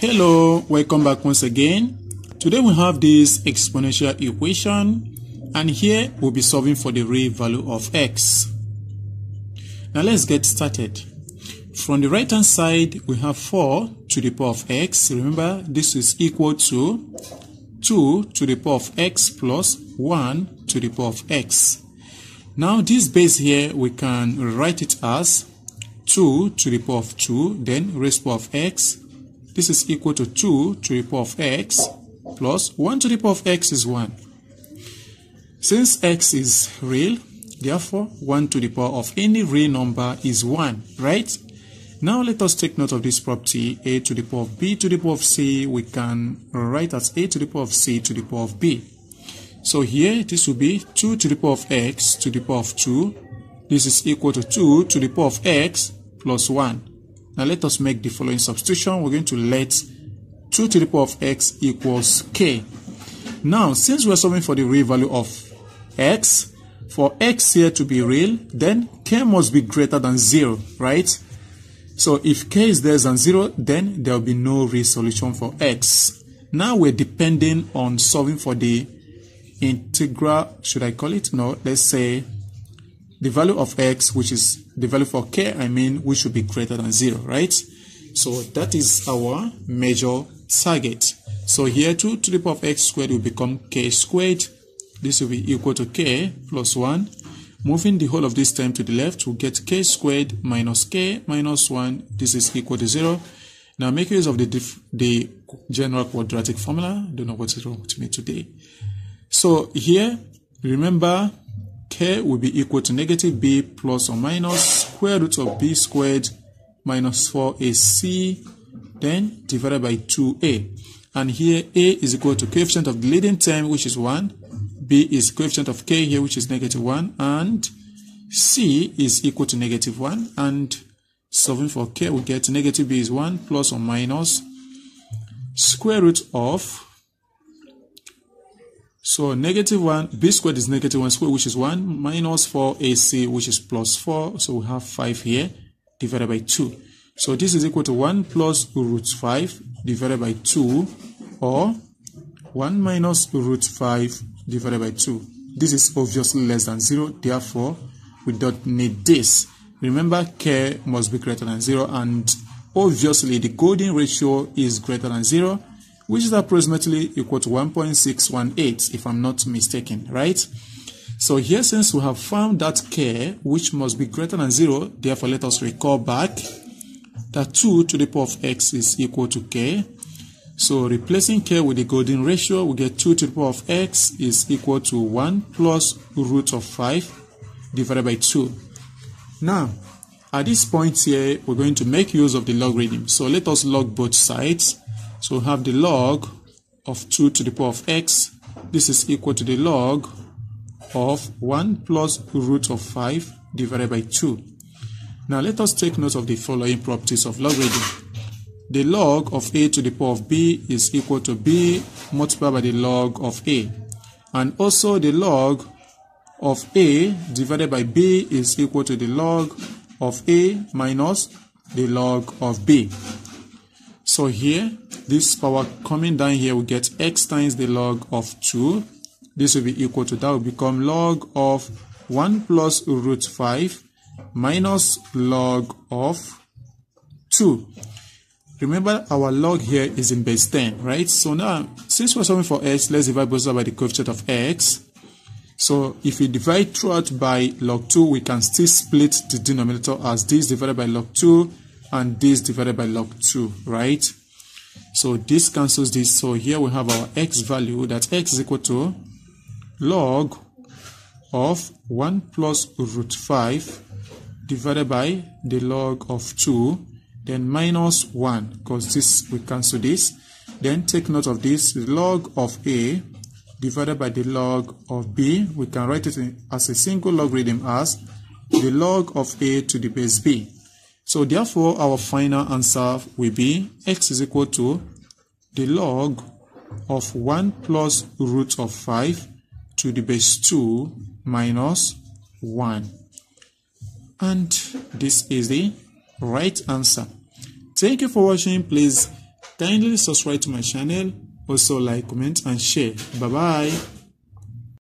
Hello, welcome back once again. Today we have this exponential equation and here we'll be solving for the real value of x. Now let's get started. From the right hand side we have 4 to the power of x. Remember this is equal to 2 to the power of x plus 1 to the power of x. Now this base here we can write it as 2 to the power of 2 then raised power of x this is equal to 2 to the power of x plus 1 to the power of x is 1. Since x is real, therefore 1 to the power of any real number is 1, right? Now let us take note of this property a to the power of b to the power of c. We can write as a to the power of c to the power of b. So here this will be 2 to the power of x to the power of 2. This is equal to 2 to the power of x plus 1. Now let us make the following substitution. We're going to let 2 to the power of x equals k. Now, since we're solving for the real value of x, for x here to be real, then k must be greater than 0, right? So if k is less than 0, then there will be no real solution for x. Now we're depending on solving for the integral, should I call it? No, let's say the value of x, which is the value for k, I mean, which should be greater than 0, right? So that is our major target. So here 2 to the power of x squared will become k squared. This will be equal to k plus 1. Moving the whole of this term to the left, we'll get k squared minus k minus 1. This is equal to 0. Now make use of the, the general quadratic formula. Don't know what's wrong with me today. So here, remember k will be equal to negative b plus or minus square root of b squared minus 4ac then divided by 2a and here a is equal to coefficient of the leading term which is 1 b is coefficient of k here which is negative 1 and c is equal to negative 1 and solving for k we get negative b is 1 plus or minus square root of so negative 1, b squared is negative 1 squared, which is 1, minus 4ac, which is plus 4. So we have 5 here, divided by 2. So this is equal to 1 plus root 5 divided by 2, or 1 minus root 5 divided by 2. This is obviously less than 0, therefore we don't need this. Remember, k must be greater than 0, and obviously the golden ratio is greater than 0, which is approximately equal to 1.618 if I'm not mistaken, right? So here since we have found that k which must be greater than 0, therefore let us recall back that 2 to the power of x is equal to k. So replacing k with the golden ratio, we get 2 to the power of x is equal to 1 plus root of 5 divided by 2. Now, at this point here, we're going to make use of the logarithm. So let us log both sides. So we have the log of 2 to the power of x. This is equal to the log of 1 plus root of 5 divided by 2. Now let us take note of the following properties of logarithm. The log of a to the power of b is equal to b multiplied by the log of a. And also the log of a divided by b is equal to the log of a minus the log of b. So here, this power coming down here, we get x times the log of 2. This will be equal to, that will become log of 1 plus root 5 minus log of 2. Remember, our log here is in base 10, right? So now, since we're solving for x, let's divide both sides by the coefficient of x. So if we divide throughout by log 2, we can still split the denominator as this divided by log 2 and this divided by log 2, right? So this cancels this. So here we have our x value that x is equal to log of 1 plus root 5 divided by the log of 2 then minus 1 because this we cancel this then take note of this log of a divided by the log of b we can write it as a single logarithm as the log of a to the base b so therefore our final answer will be x is equal to the log of 1 plus root of 5 to the base 2 minus 1 and this is the right answer thank you for watching please Kindly subscribe to my channel, also like, comment and share. Bye bye.